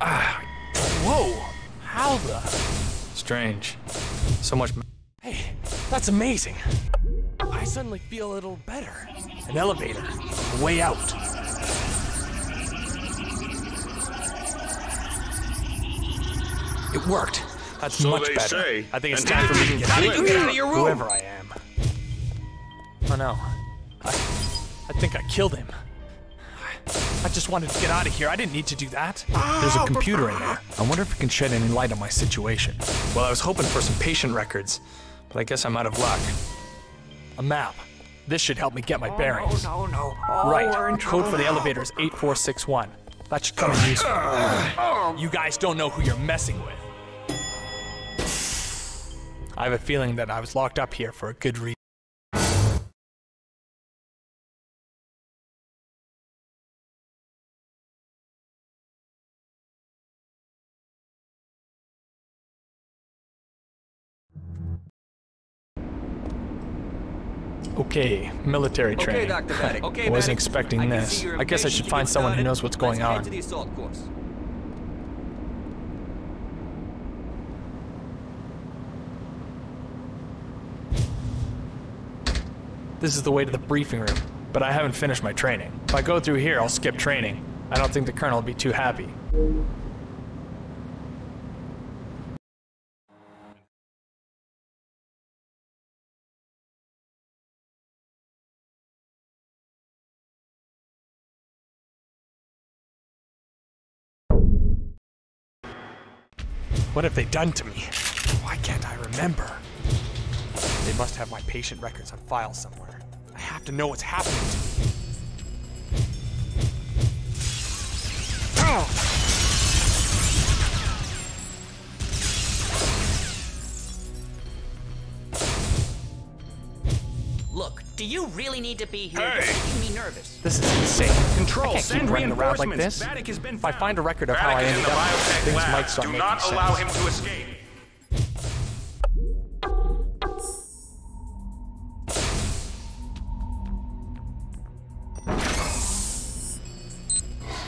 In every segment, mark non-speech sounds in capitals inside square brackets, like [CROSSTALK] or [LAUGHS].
How the? Strange. So much. Hey, that's amazing. I suddenly feel a little better. An elevator. A way out. It worked. That's So much better. say. I think it's And time for me to get out of Get here. out of your room. Whoever I am. Oh no. I, I think I killed him. I just wanted to get out of here. I didn't need to do that. There's a computer in there. I wonder if it can shed any light on my situation. Well, I was hoping for some patient records, but I guess I'm out of luck. A map. This should help me get my oh, bearings. No, no. Oh, Right. Code for the trouble. elevator is 8461. That should come in useful. Oh. You guys don't know who you're messing with. I have a feeling that I was locked up here for a good reason. Okay, military Okay, training. Dr. [LAUGHS] Okay, I wasn't expecting I this. I guess I should find someone who knows what's going on. to the assault course. This is the way to the briefing room, but I haven't finished my training. If I go through here, I'll skip training. I don't think the colonel will be too happy. What have they done to me? Why can't I remember? They must have my patient records on file somewhere. I have to know what's happening to me. Oh! Do you really need to be here? Hey! Making me nervous. This is insane. Control, I can't send keep running around like this. Has been If I find a record of how I Baddick ended up, things lab. might start Do making not sense. allow him to escape.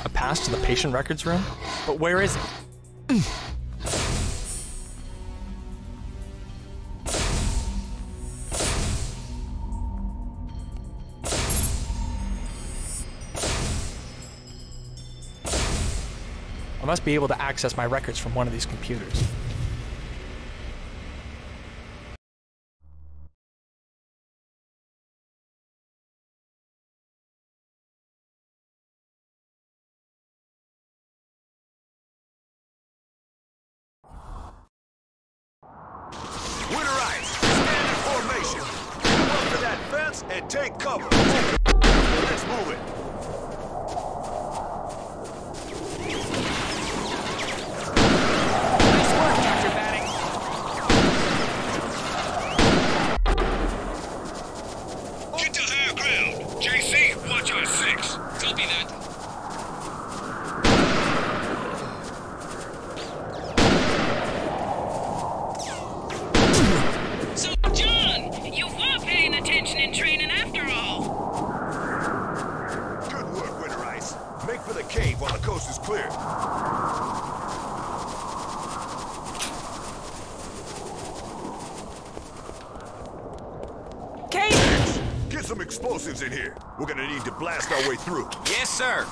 A pass to the patient records room? But where is it? [CLEARS THROAT] must be able to access my records from one of these computers. And take cover. Let's move it. Nice work, Dr. Baddick. Get to higher ground. JC, watch our six. Copy that. So, John, you were paying attention in training after all. Good work, Winter Ice. Make for the cave while the coast is clear. Cavers! Get some explosives in here. We're gonna need to blast our through. Yes, sir.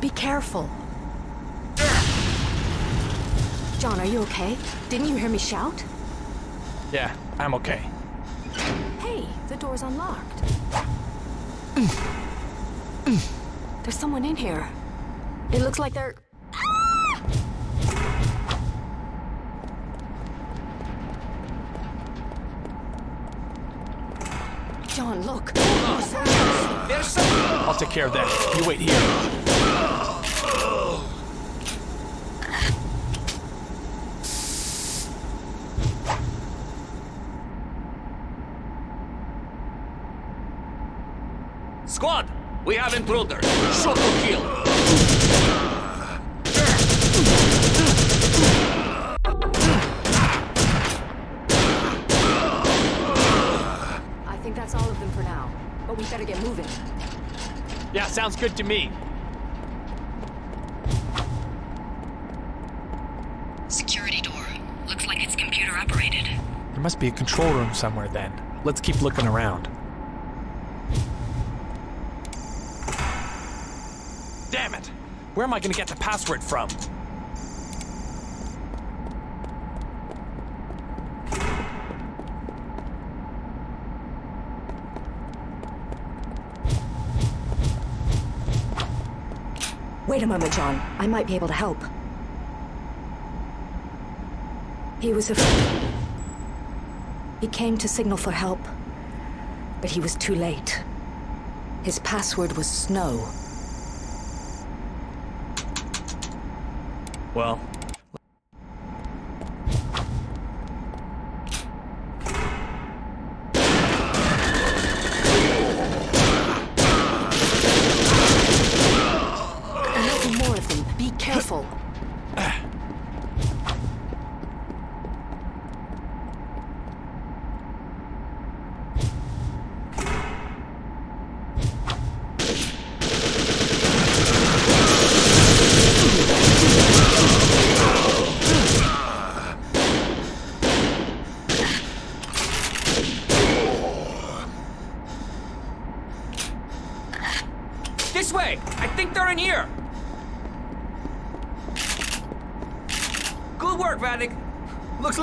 Be careful. John, are you okay? Didn't you hear me shout? Yeah, I'm okay. Hey, the door's unlocked. There's someone in here. It looks like they're. John, look. There's some. I'll take care of that. You wait here. Squad, we have intruder. Shoot to kill. I think that's all of them for now. But we better get moving. Yeah, sounds good to me. Security door. Looks like it's computer operated. There must be a control room somewhere then. Let's keep looking around. Damn it! Where am I gonna get the password from? Wait a moment, John. I might be able to help. He was a. He came to signal for help, but he was too late. His password was snow. Well,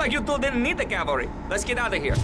like you two didn't need the cavalry. Let's get out of here.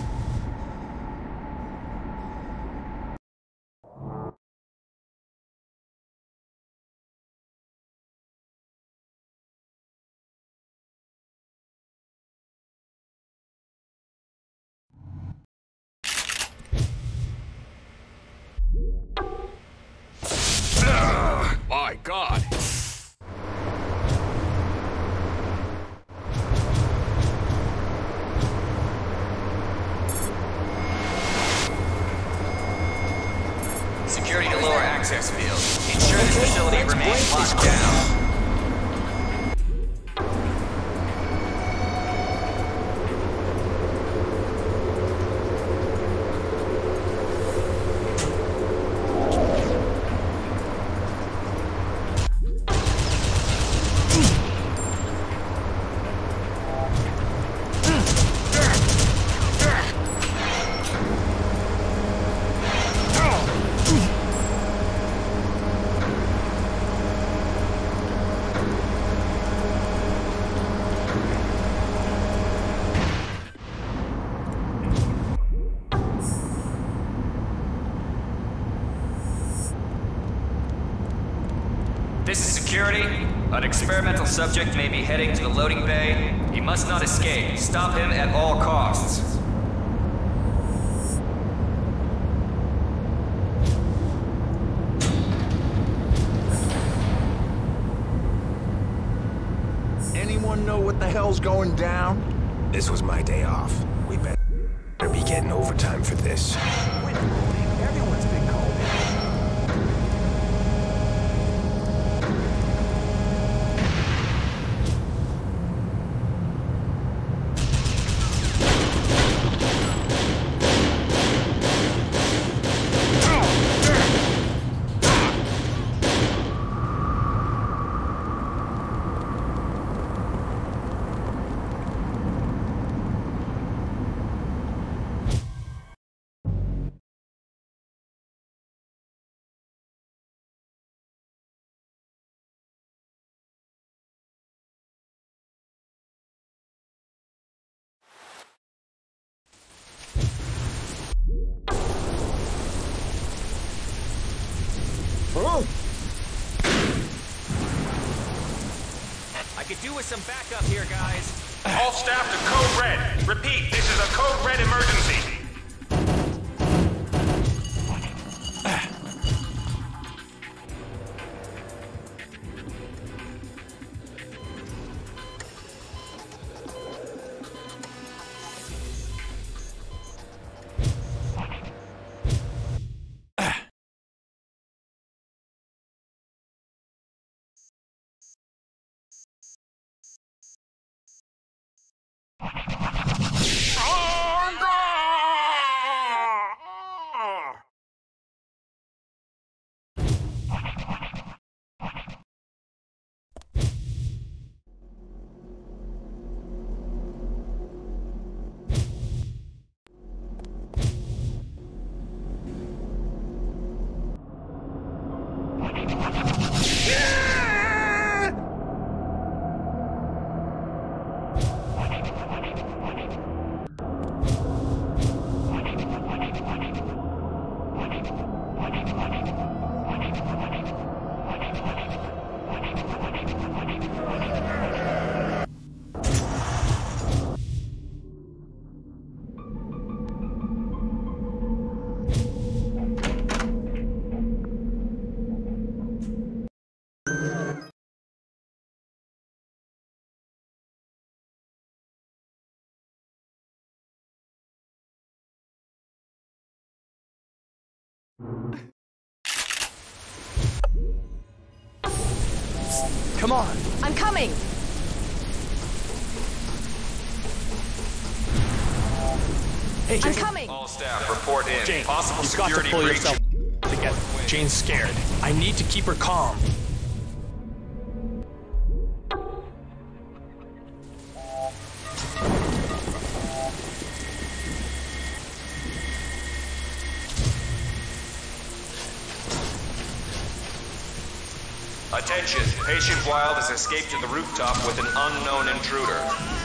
An experimental subject may be heading to the loading bay. He must not escape. Stop him at all costs. Anyone know what the hell's going down? This was my day off. Do with some backup here, guys. All staff to code red. Repeat, this is a code red emergency. Come on. I'm coming! Hey, I'm coming! All staff, report in. Jayne, Possible you've got to security pull breach. yourself together. Jayne's scared. I need to keep her calm. Patient Wilde has escaped to the rooftop with an unknown intruder.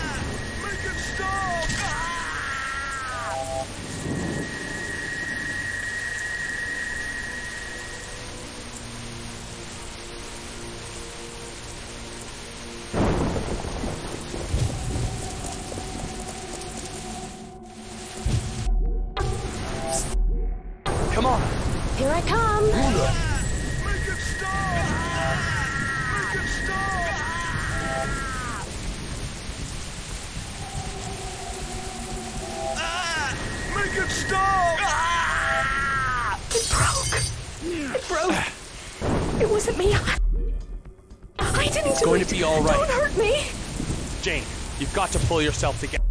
Yourself together.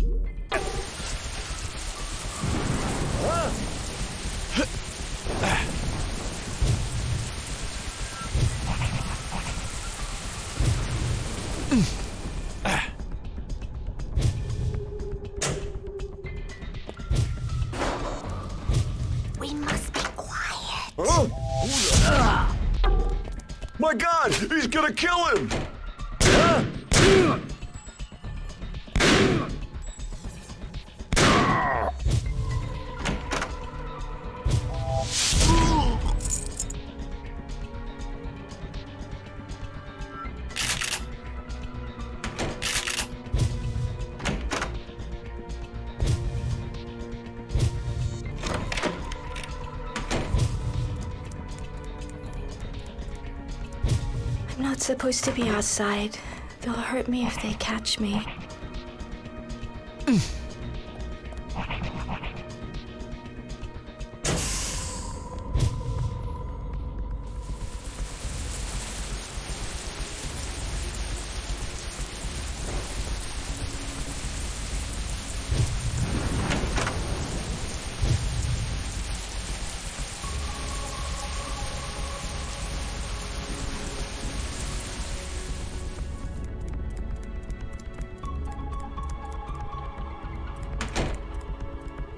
Not supposed to be outside. They'll hurt me if they catch me.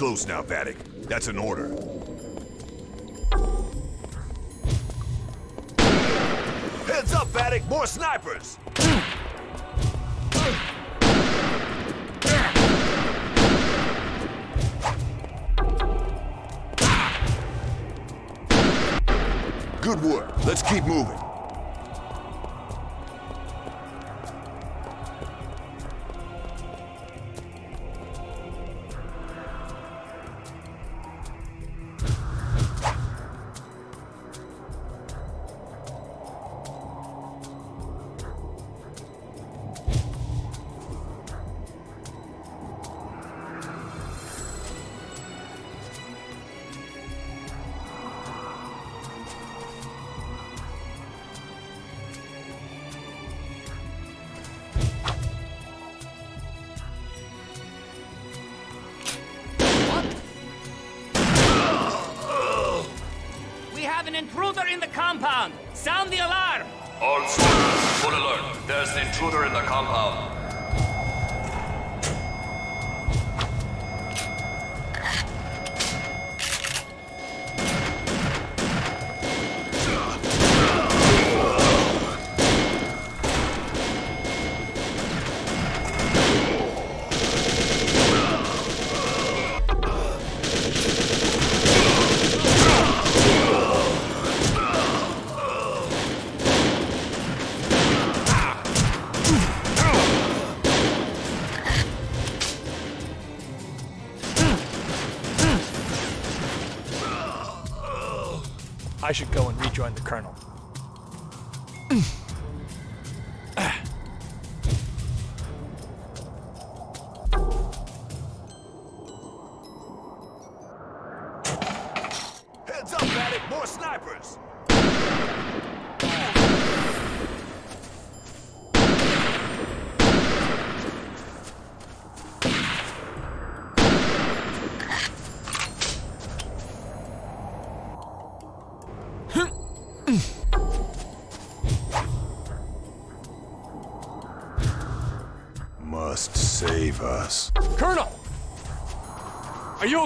close now, Vattic. That's an order. Heads up, Vattic! More snipers! Good work. Let's keep moving. An intruder in the compound. Sound the alarm. All soldiers, full alert. There's an intruder in the compound.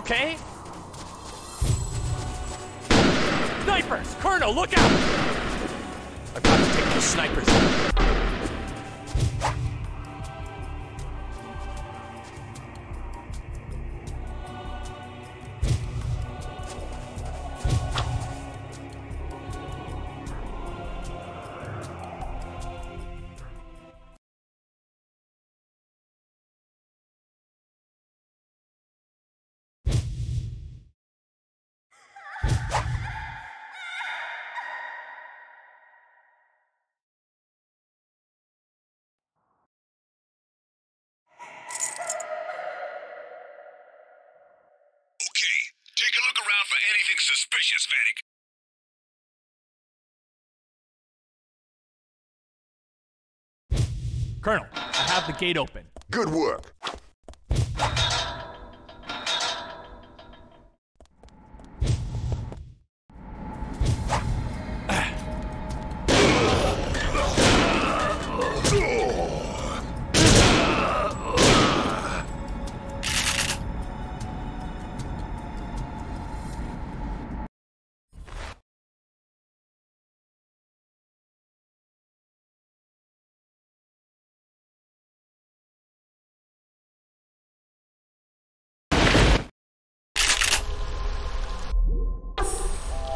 Okay? Snipers! Colonel, look out! Anything suspicious, Vattic. Colonel, I have the gate open. Good work.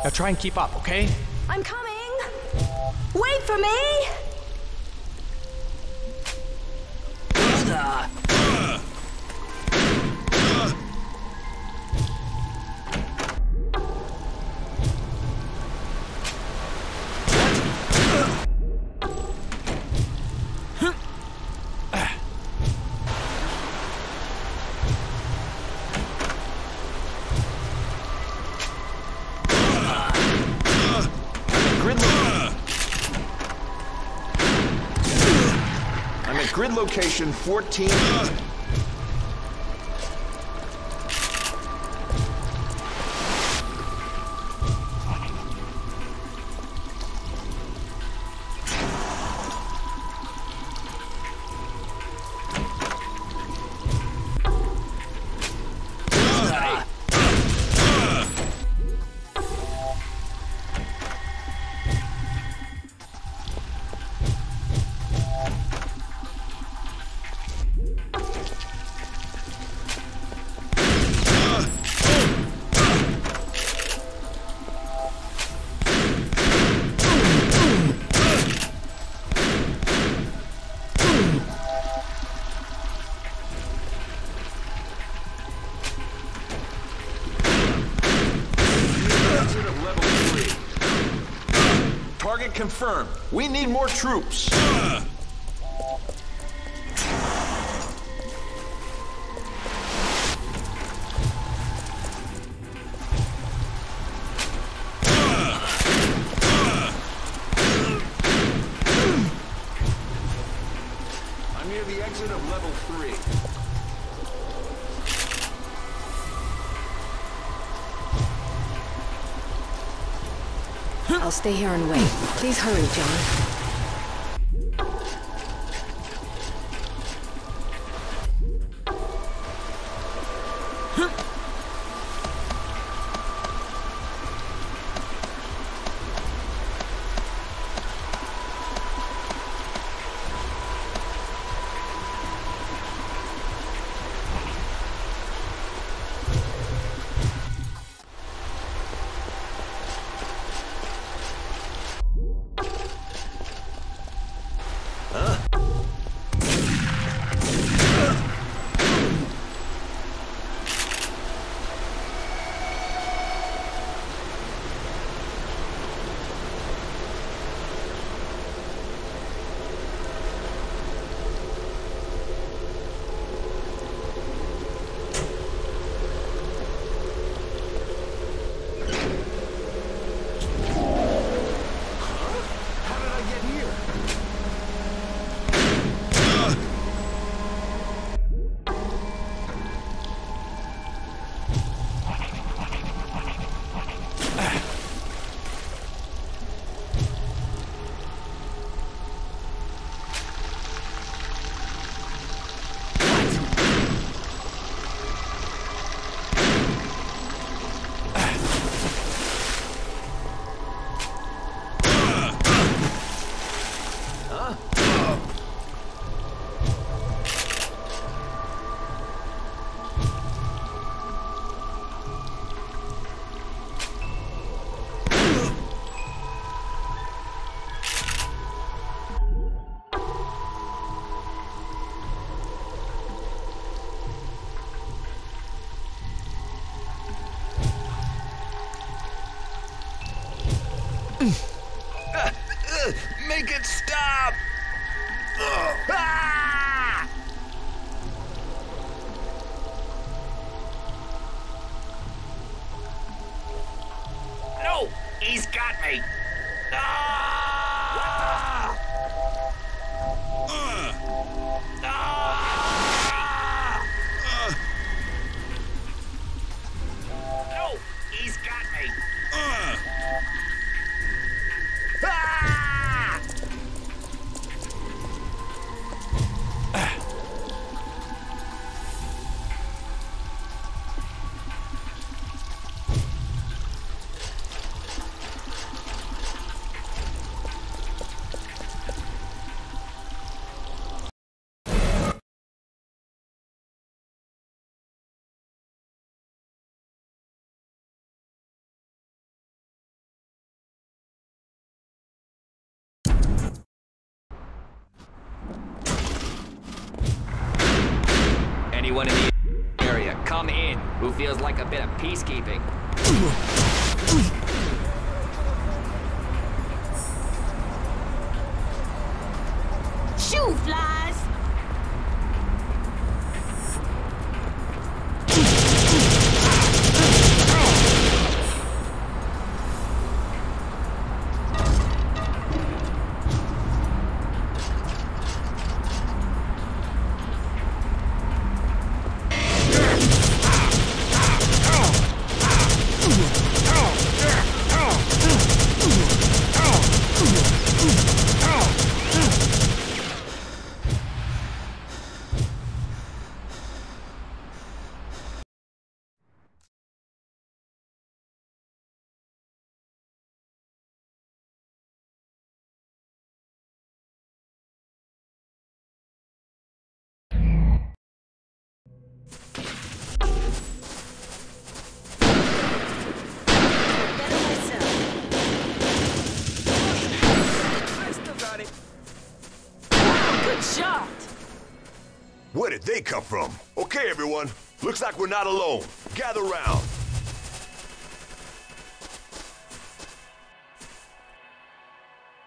Now try and keep up, okay? I'm coming! Wait for me! Location 14. Confirmed. We need more troops. I'm near the exit of level three. I'll stay here and wait. Please hurry, John. In the area, come in. Who feels like a bit of peacekeeping? Shoo, flies! Did they come from? Okay, everyone. Looks like we're not alone. Gather round.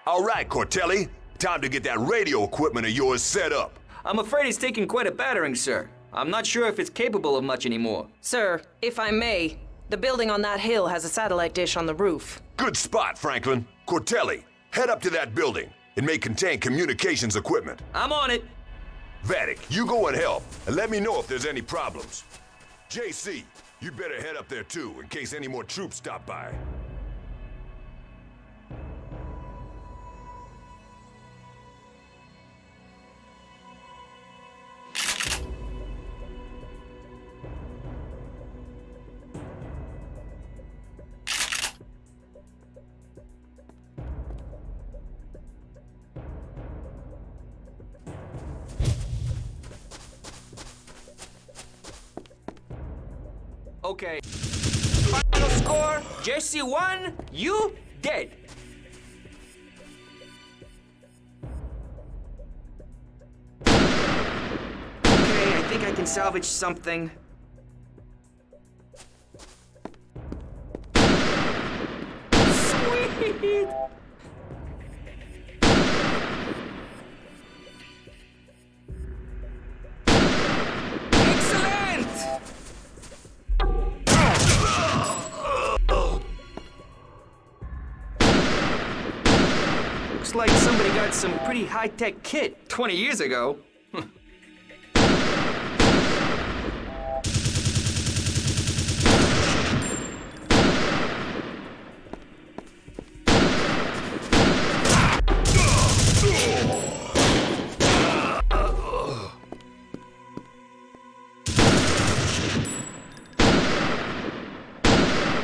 All right, Cortelli. Time to get that radio equipment of yours set up. I'm afraid it's taking quite a battering, sir. I'm not sure if it's capable of much anymore. Sir, if I may, the building on that hill has a satellite dish on the roof. Good spot, Franklin. Cortelli, head up to that building. It may contain communications equipment. I'm on it. Vattic, you go and help, and let me know if there's any problems. JC, you better head up there too, in case any more troops stop by. Jesse won, you dead. Okay, I think I can salvage something. Sweet! Some pretty high-tech kit 20 years ago. [LAUGHS]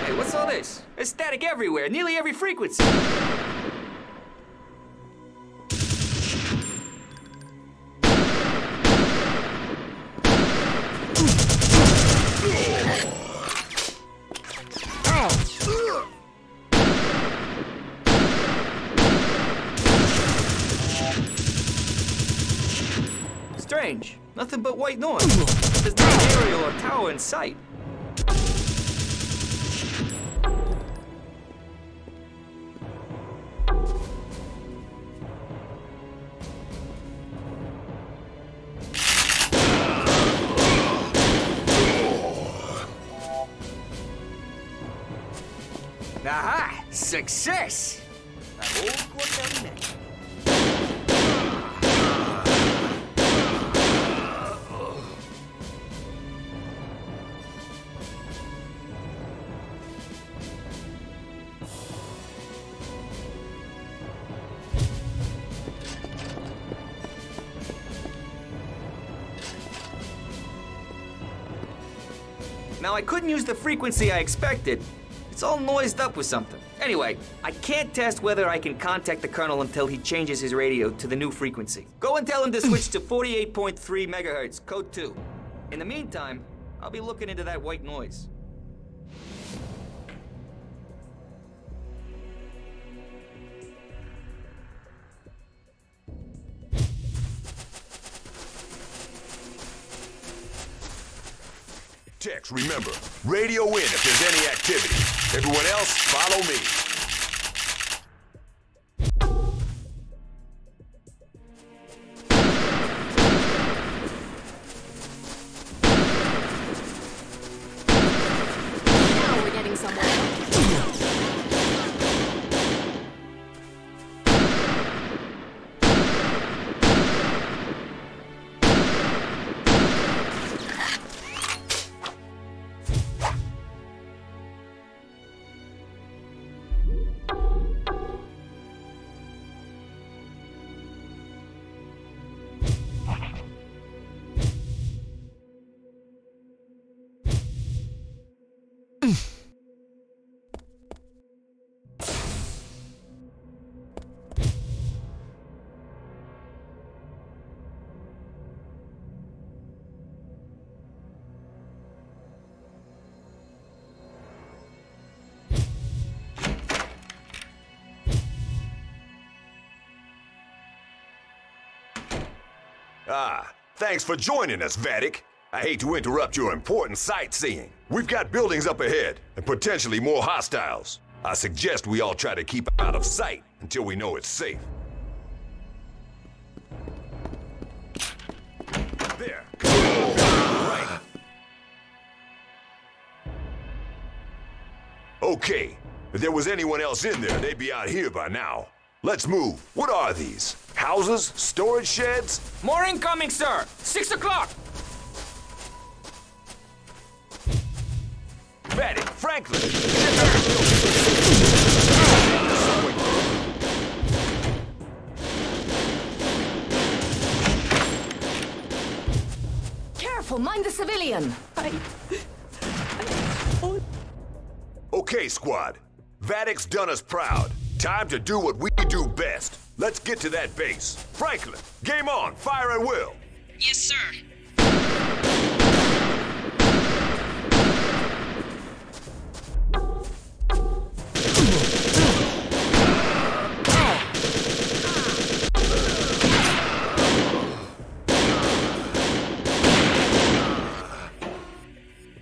Hey, what's all this? There's static everywhere, nearly every frequency. Noise. There's no aerial or tower in sight. Aha! Success! I couldn't use the frequency I expected. It's all noised up with something. Anyway, I can't test whether I can contact the Colonel until he changes his radio to the new frequency. Go and tell him to switch to [LAUGHS] 48.3 megahertz, code 2. In the meantime, I'll be looking into that white noise. Tex, remember, radio in if there's any activity. Everyone else, follow me. Ah, thanks for joining us, Vattic. I hate to interrupt your important sightseeing. We've got buildings up ahead, and potentially more hostiles. I suggest we all try to keep out of sight. until we know it's safe. There. Right. Okay. If there was anyone else in there, they'd be out here by now. Let's move. What are these? Houses? Storage sheds? More incoming, sir! Six o'clock! Betty, Franklin! Careful, mind the civilian. Okay, squad. Vattic's done us proud. Time to do what we do best. Let's get to that base. Franklin, game on, fire at will. Yes, sir.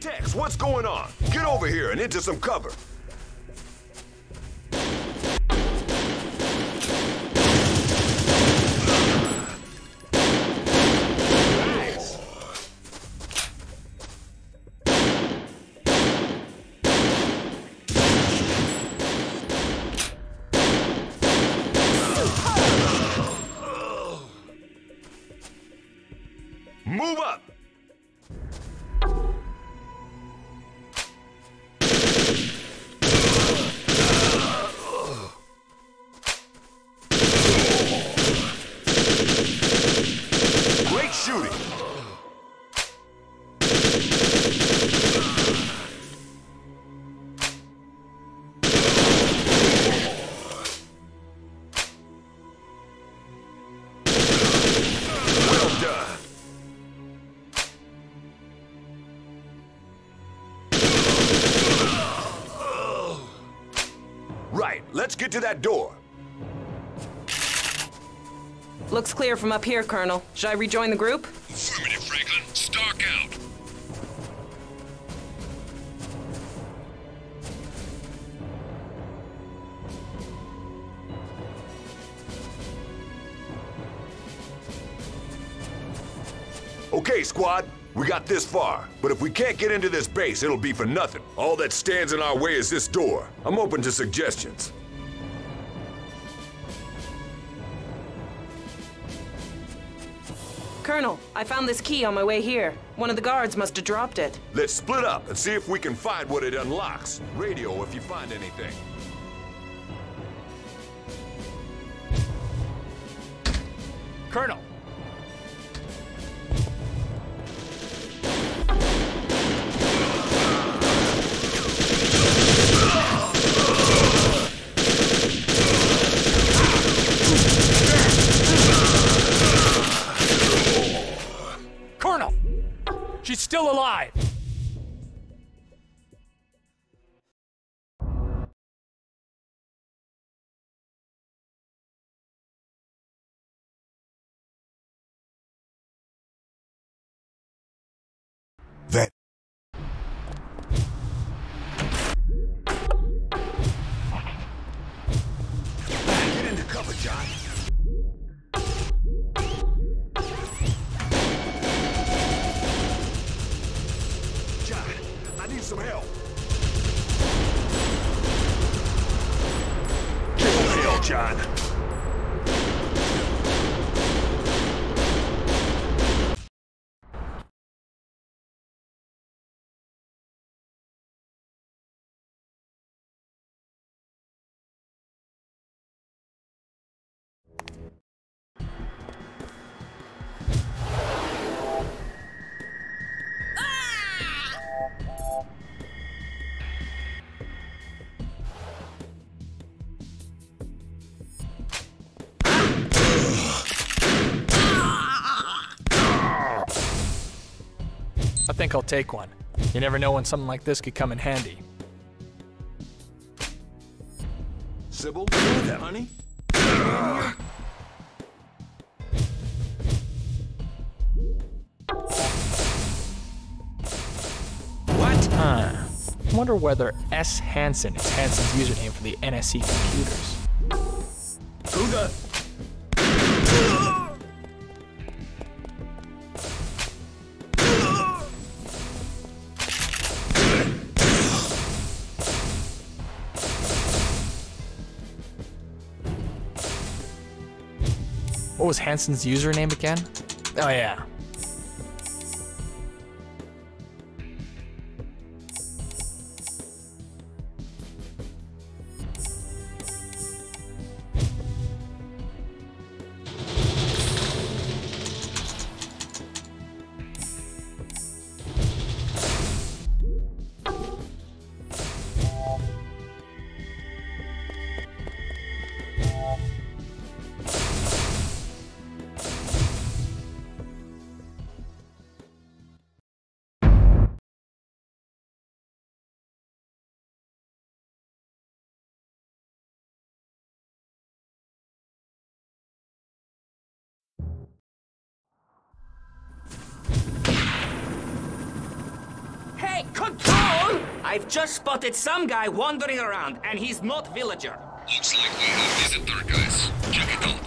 Tex, what's going on? Get over here and into some cover. To that door. Looks clear from up here, Colonel. Should I rejoin the group? Affirmative, Franklin. Starke out. Okay, squad, we got this far. But if we can't get into this base, it'll be for nothing. All that stands in our way is this door. I'm open to suggestions. Colonel, I found this key on my way here. One of the guards must have dropped it. Let's split up and see if we can find what it unlocks. Radio if you find anything. Colonel. Colonel! Still alive! I'll take one. You never know when something like this could come in handy. Sybil, honey? What? Huh. Wonder whether S. Hansen is Hansen's username for the NSC computers. Kruger! What was Hansen's username again? Oh yeah. Just spotted some guy wandering around, and he's not villager. Looks like we have visitor, guys. Check it out.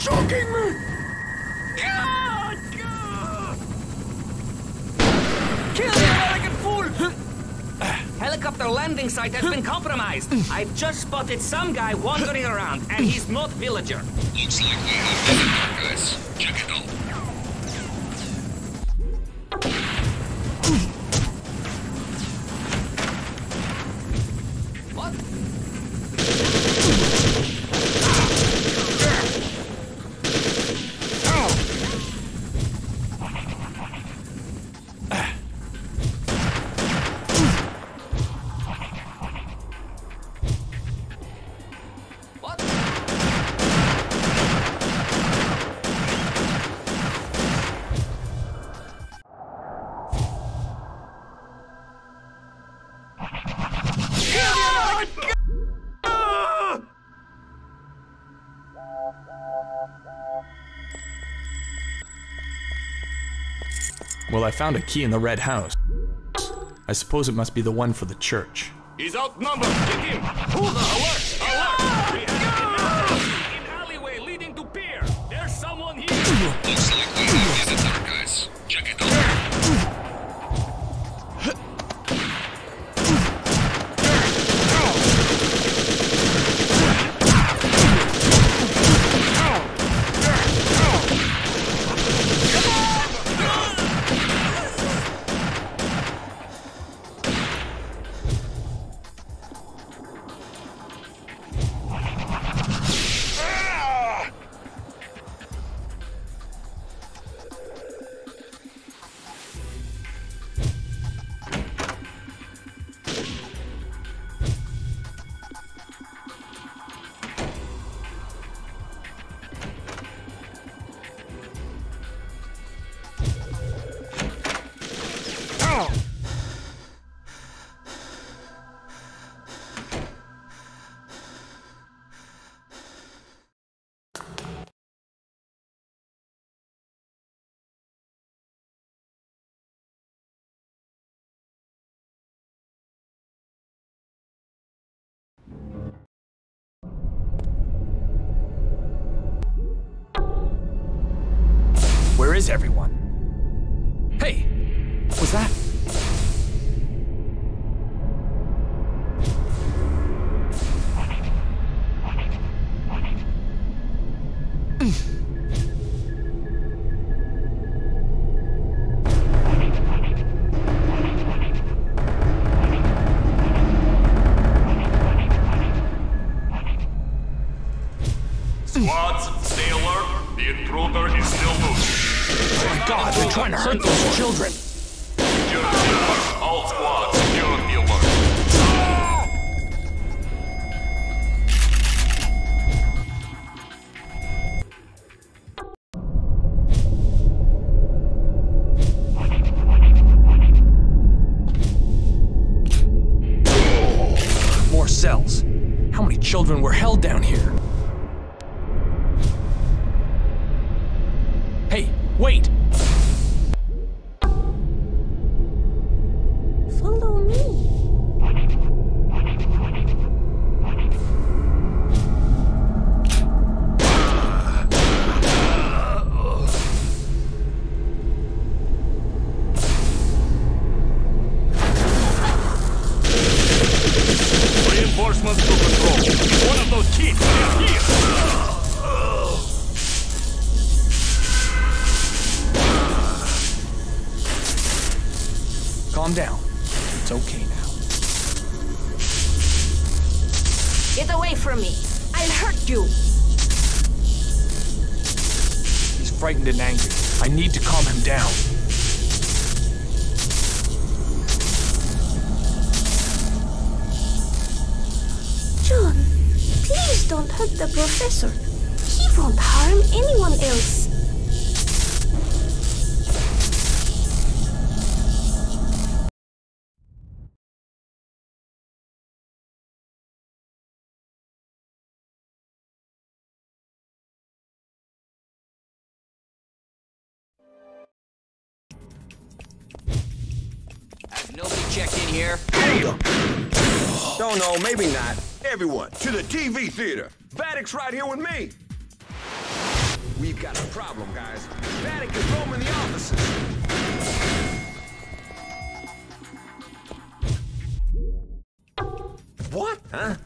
Choking me! Kill the American fool! Helicopter landing site has been compromised. I've just spotted some guy wandering around, and he's not villager. Looks like we have visitor. Check it out. I found a key in the red house. I suppose it must be the one for the church. He's outnumbered. Get him. Alert. Alert. Is everyone? Nobody checked in here? Don't know, maybe not. Everyone, to the TV theater. Vattic's right here with me. We've got a problem, guys. Vadic is roaming the offices. What? Huh?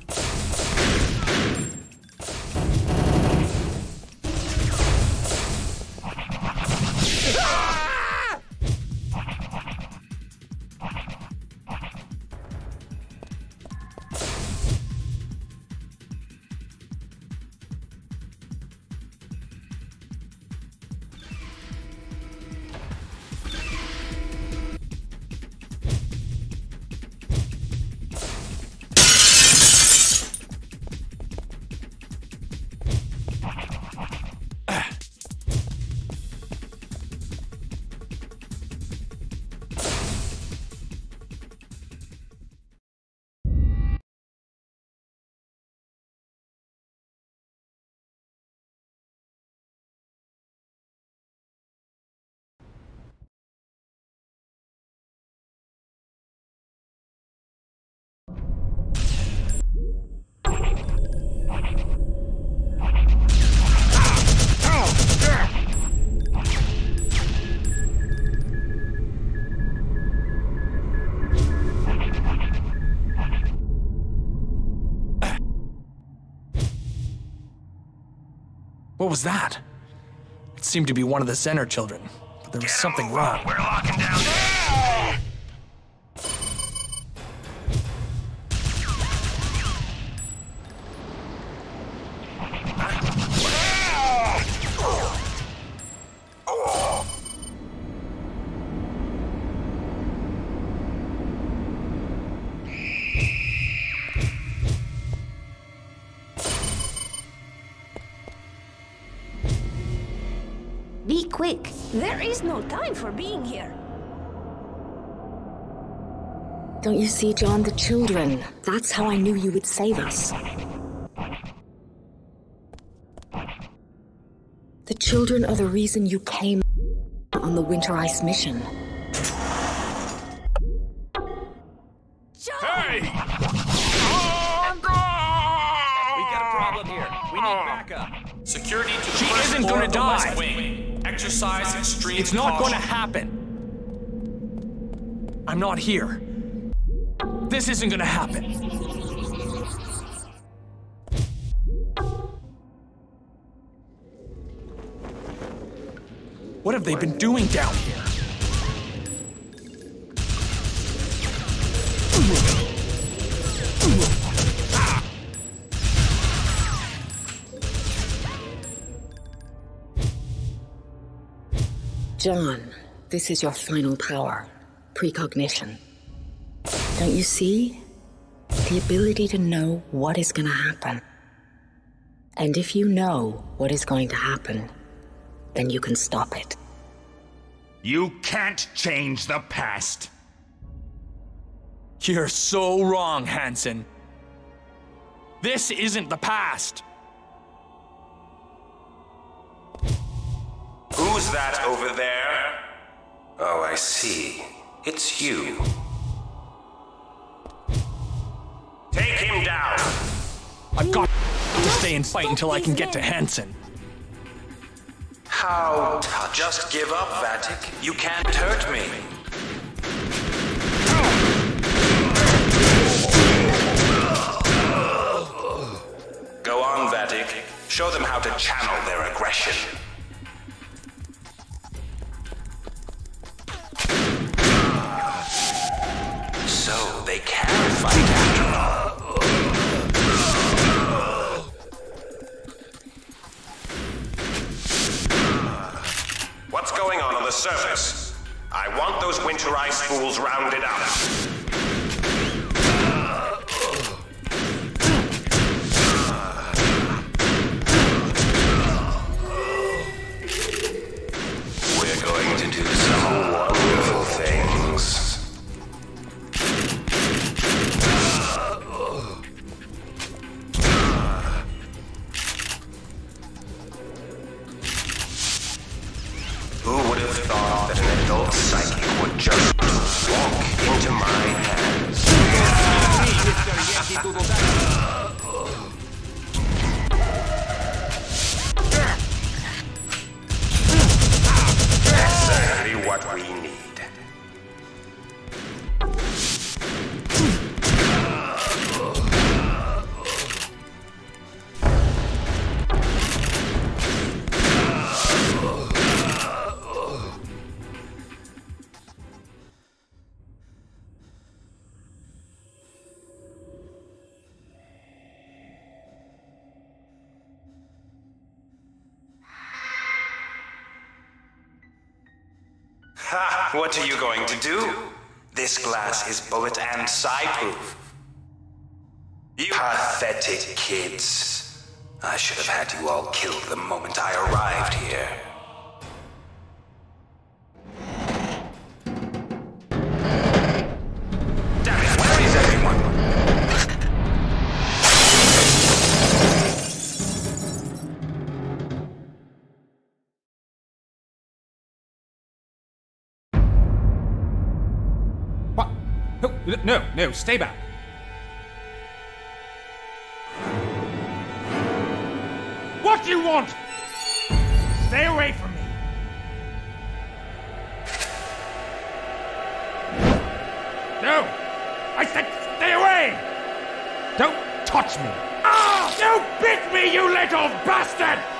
What was that? It seemed to be one of the Zener children, but there was something wrong. We're locking down. Don't see, John? The children. That's how I knew you would save us. The children are the reason you came on the Winter Ice mission. Hey! We got a problem here. We need oh. backup. Security to She first isn't gonna die. Wing. Exercise extreme It's not caution. going to happen. I'm not here. This isn't going to happen. What have they been doing down here? John, this is your final power precognition. Don't you see? The ability to know what is going to happen. And if you know what is going to happen, then you can stop it. You can't change the past. You're so wrong, Hanson. This isn't the past. Who's that over there? Oh, I see. It's you. Take him down. I've got to stay and fight until I can get to Hanson. How tough. Just give up, Vattic. You can't hurt me. Go on, Vattic. Show them how to channel their aggression. So they can the surface? I want those winter ice fools rounded up. actitud What are you going to do? This glass is bullet and psi-proof. You pathetic kids. I should have had you all killed the moment I arrived here. No, no, stay back. What do you want? Stay away from me. No! I said stay away! Don't touch me! Ah! You bit me, you little bastard!